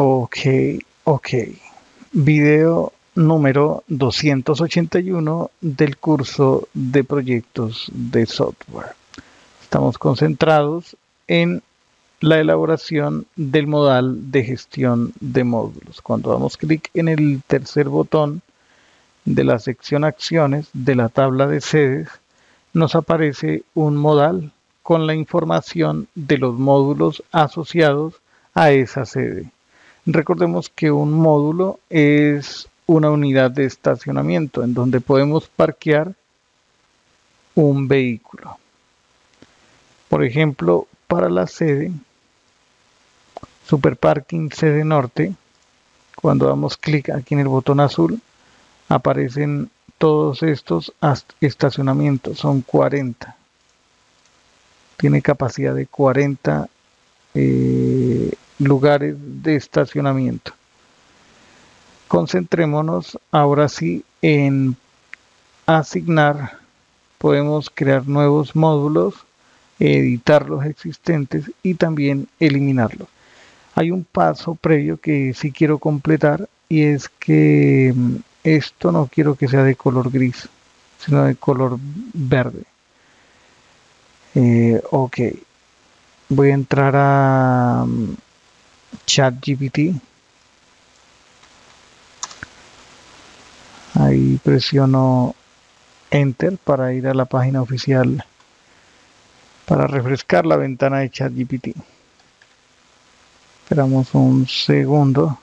Ok, ok. Video número 281 del curso de proyectos de software. Estamos concentrados en la elaboración del modal de gestión de módulos. Cuando damos clic en el tercer botón de la sección acciones de la tabla de sedes, nos aparece un modal con la información de los módulos asociados a esa sede. Recordemos que un módulo es una unidad de estacionamiento en donde podemos parquear un vehículo. Por ejemplo, para la sede, Superparking Sede Norte, cuando damos clic aquí en el botón azul, aparecen todos estos estacionamientos, son 40. Tiene capacidad de 40 eh, lugares de estacionamiento. Concentrémonos ahora sí en asignar. Podemos crear nuevos módulos, editar los existentes y también eliminarlos. Hay un paso previo que sí quiero completar y es que mm, esto no quiero que sea de color gris, sino de color verde. Eh, ok, voy a entrar a mm, ChatGPT. Ahí presiono Enter para ir a la página oficial para refrescar la ventana de ChatGPT. Esperamos un segundo.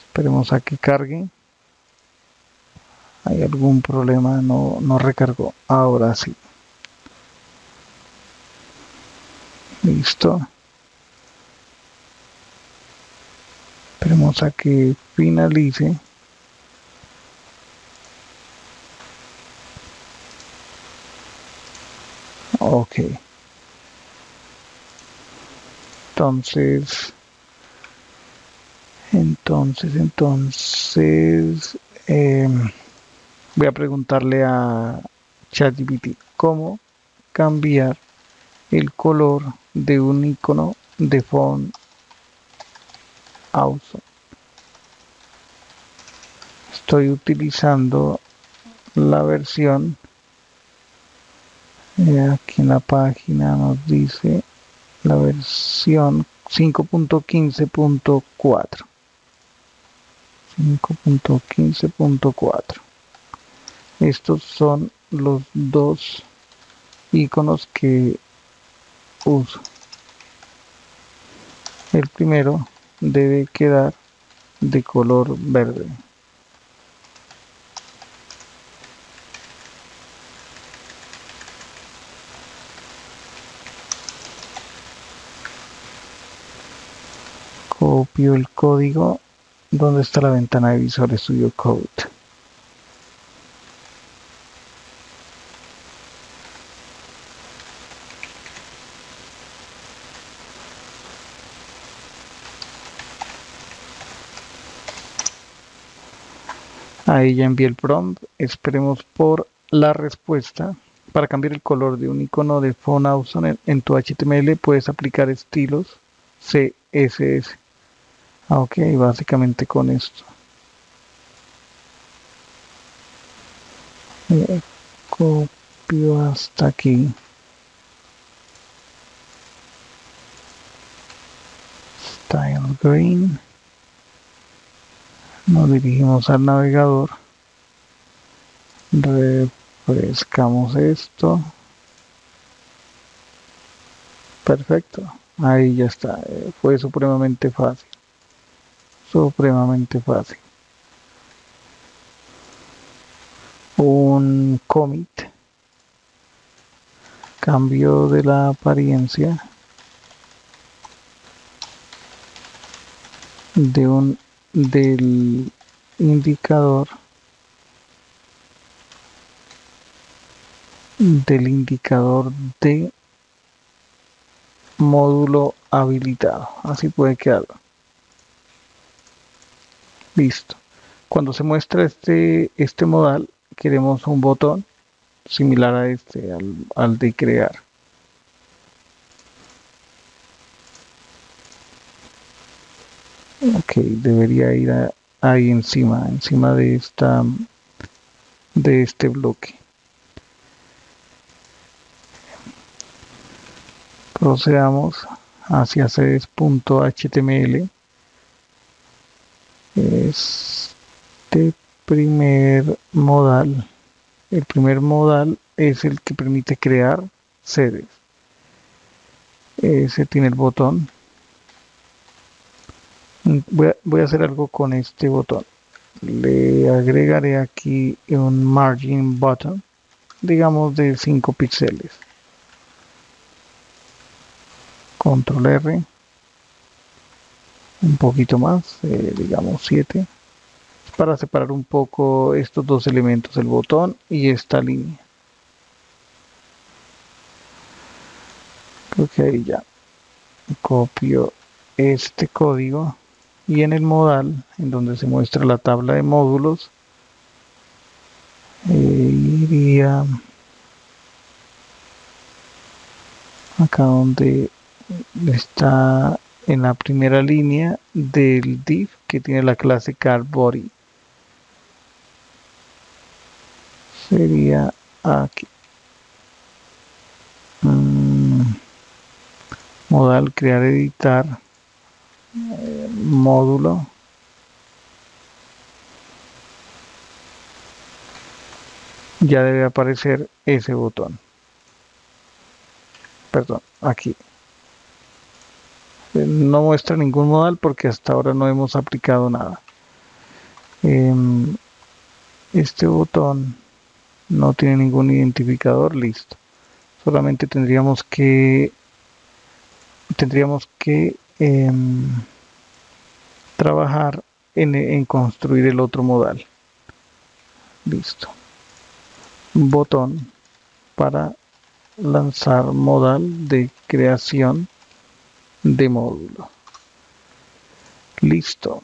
Esperemos a que cargue. Hay algún problema, no, no recargó. Ahora sí. Listo. Esperemos a que finalice. Ok. Entonces, entonces, entonces, em, voy a preguntarle a ChatGPT cómo cambiar el color de un icono de font Estoy utilizando la versión. Eh, aquí en la página nos dice la versión 5.15.4 5.15.4 estos son los dos iconos que uso. El primero debe quedar de color verde. Copio el código donde está la ventana de Visual Studio Code. Ahí ya envié el prompt. Esperemos por la respuesta. Para cambiar el color de un icono de phone en, en tu HTML puedes aplicar estilos CSS. Ah, ok, básicamente con esto. Eh, copio hasta aquí. Style green. Nos dirigimos al navegador. Refrescamos esto. Perfecto. Ahí ya está. Eh, fue supremamente fácil supremamente fácil. Un commit. Cambio de la apariencia de un del indicador del indicador de módulo habilitado. Así puede quedar listo. Cuando se muestra este este modal queremos un botón similar a este al, al de crear. Ok debería ir ahí encima encima de esta de este bloque. Procedamos hacia sedes.html este primer modal el primer modal es el que permite crear sedes. Ese tiene el botón. Voy a, hacer algo con este botón. Le agregaré aquí un margin button digamos de 5 píxeles. Control R un poquito más eh, digamos 7 para separar un poco estos dos elementos el botón y esta línea. Creo que ahí ya copio este código y en el modal en donde se muestra la tabla de módulos eh, iría acá donde está en la primera línea del div que tiene la clase body. Sería aquí. Mm, modal crear editar. Módulo. Ya debe aparecer ese botón. Perdón aquí no muestra ningún modal porque hasta ahora no hemos aplicado nada em, este botón no tiene ningún identificador listo solamente tendríamos que tendríamos que Em, trabajar en, construir el otro modal. Listo. Botón para lanzar modal de creación de módulo. Listo.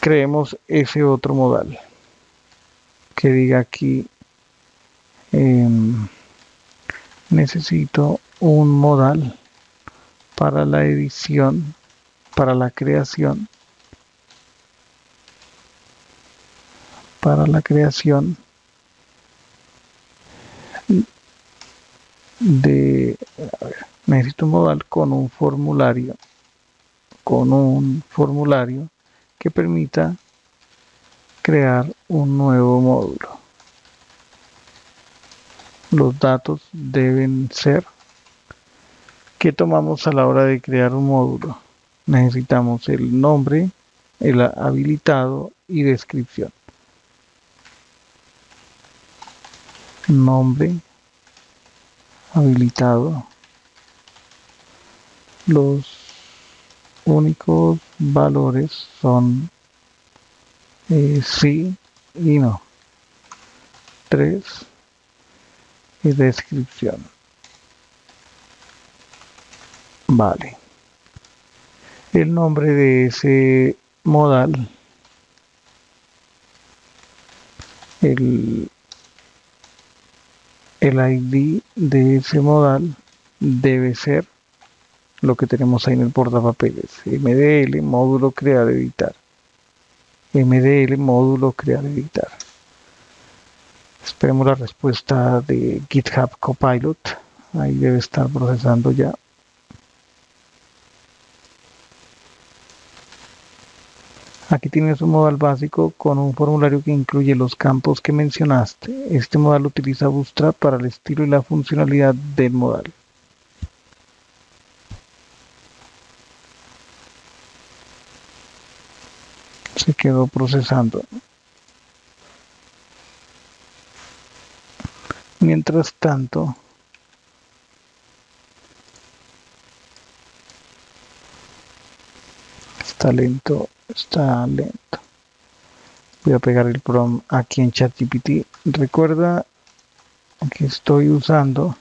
Creemos ese otro modal que diga aquí em, necesito un modal para la edición, para la creación, para la creación de, modal con un formulario, con un formulario que permita crear un nuevo módulo. Los datos deben ser ¿Qué tomamos a la hora de crear un módulo? Necesitamos el nombre, el habilitado y descripción. Nombre, habilitado. Los únicos valores son eh, sí y no. Tres y descripción. Vale. El nombre de ese modal, el, el ID de ese modal debe ser lo que tenemos ahí en el portapapeles. MDL, módulo crear, editar. MDL, módulo crear, editar. Esperemos la respuesta de GitHub Copilot. Ahí debe estar procesando ya. Aquí tienes un modal básico con un formulario que incluye los campos que mencionaste. Este modal utiliza Bootstrap para el estilo y la funcionalidad del modal. Se quedó procesando. Mientras tanto, está lento está lento. Voy a pegar el prom aquí en ChatGPT. Recuerda que estoy usando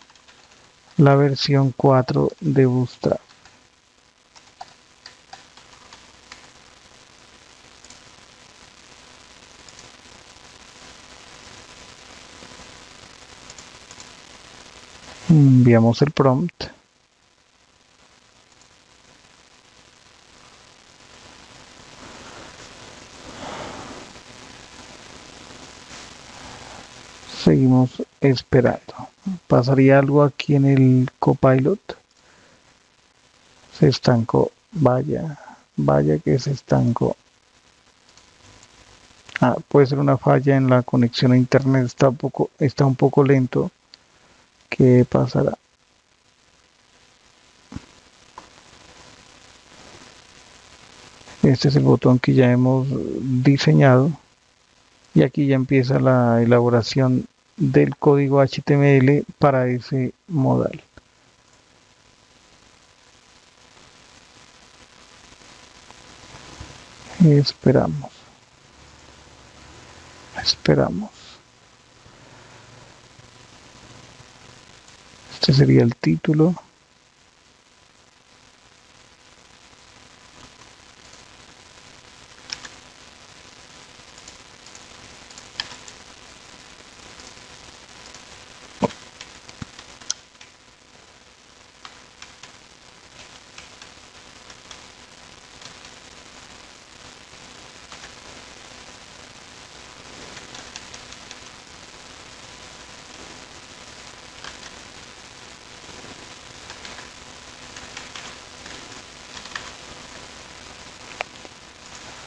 la versión 4 de Bootstrap Enviamos el prompt. Seguimos esperando. ¿Pasaría algo aquí en el copilot? Se estancó. Vaya, vaya que se estancó. Ah, puede ser una falla en la conexión a internet, está un poco, está un poco lento. ¿Qué pasará? Este es el botón que ya hemos diseñado y aquí ya empieza la elaboración del código HTML para ese modal. Esperamos. Esperamos. Sería el título.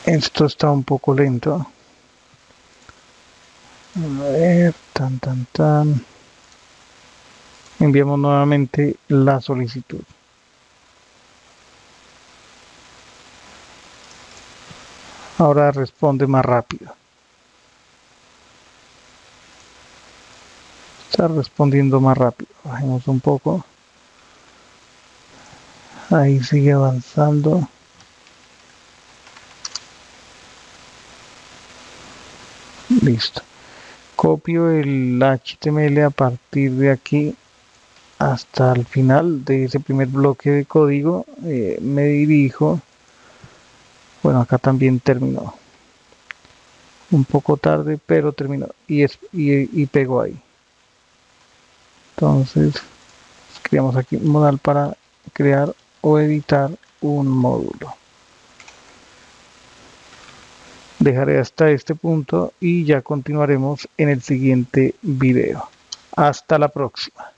Esto está un poco lento. A ver, tan, tan, tan. Enviamos nuevamente la solicitud. Ahora responde más rápido. Está respondiendo más rápido. Bajemos un poco. Ahí sigue avanzando. Listo. Copio el HTML a partir de aquí hasta el final de ese primer bloque de código. Eh, me dirijo. Bueno, acá también terminó. Un poco tarde, pero terminó. Y, es, y, pego ahí. Entonces, escribamos aquí modal para crear o editar un módulo dejaré hasta este punto y ya continuaremos en el siguiente video. Hasta la próxima.